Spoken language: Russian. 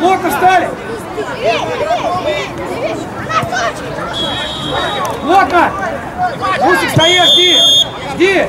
Плотно встали! Плотно! Русик, стоишь, жди! Жди!